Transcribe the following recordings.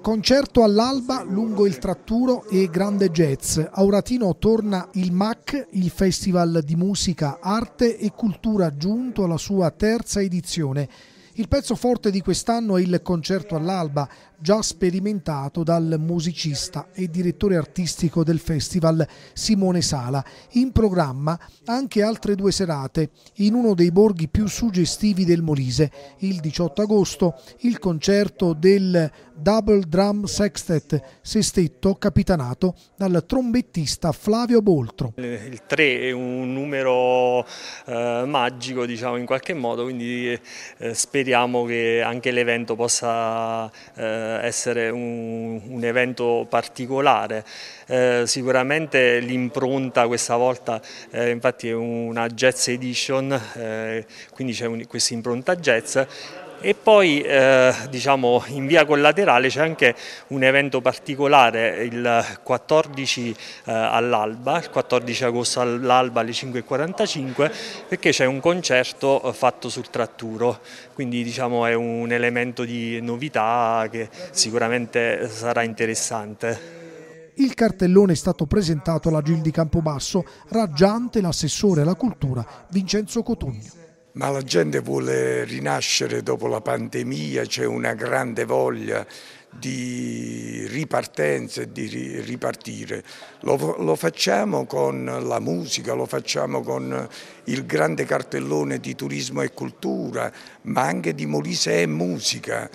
Concerto all'alba lungo il Tratturo e Grande Jazz. A Oratino torna il MAC, il Festival di Musica, Arte e Cultura giunto alla sua terza edizione. Il pezzo forte di quest'anno è il concerto all'alba, già sperimentato dal musicista e direttore artistico del festival Simone Sala. In programma anche altre due serate in uno dei borghi più suggestivi del Molise. Il 18 agosto il concerto del Double Drum Sextet Sestetto capitanato dal trombettista Flavio Boltro. Il 3 è un numero eh, magico diciamo in qualche modo, quindi eh, speriamo che anche l'evento possa eh, essere un, un, evento particolare. Eh, sicuramente l'impronta questa volta eh, infatti è una jazz edition, eh, quindi c'è questa impronta jazz e poi eh, diciamo, in via collaterale c'è anche un evento particolare il 14 eh, all'alba, il 14 agosto all'alba alle 5.45 perché c'è un concerto eh, fatto sul tratturo, quindi diciamo, è un elemento di novità che sicuramente sarà interessante. Il cartellone è stato presentato alla Gil di Campobasso, raggiante l'assessore alla cultura Vincenzo Cotugno ma la gente vuole rinascere dopo la pandemia, c'è una grande voglia di ripartenza e di ripartire. Lo, lo, facciamo con la musica, lo facciamo con il grande cartellone di turismo e cultura, ma anche di Molise e musica.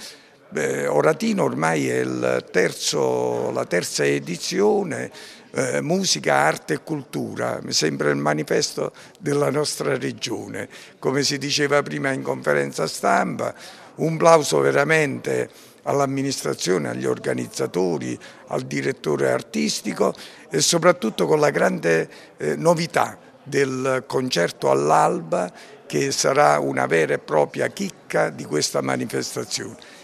Beh, Oratino ormai è terzo, la terza edizione, eh, musica, arte e cultura, mi sembra il manifesto della nostra regione. Come si diceva prima in conferenza stampa, un plauso veramente all'amministrazione, agli organizzatori, al direttore artistico e soprattutto con la grande eh, novità del concerto all'alba che sarà una vera e propria chicca di questa manifestazione.